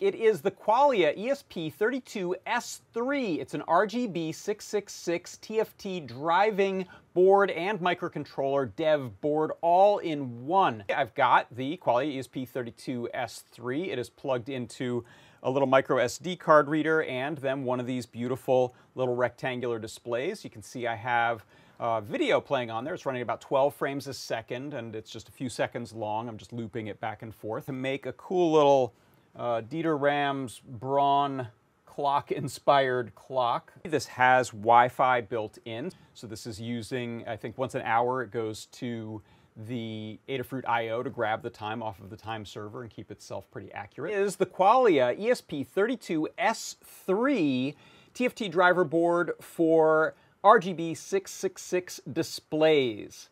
it is the Qualia ESP32S3. It's an RGB 666 TFT driving board and microcontroller dev board all in one. I've got the Qualia ESP32S3. It is plugged into a little micro SD card reader and then one of these beautiful little rectangular displays. You can see I have uh, video playing on there. It's running about 12 frames a second and it's just a few seconds long. I'm just looping it back and forth to make a cool little uh, Dieter Rams Braun clock inspired clock. This has Wi-Fi built in. So this is using, I think once an hour it goes to the Adafruit I.O. to grab the time off of the time server and keep itself pretty accurate. Is the Qualia ESP32S3 TFT driver board for RGB 666 displays.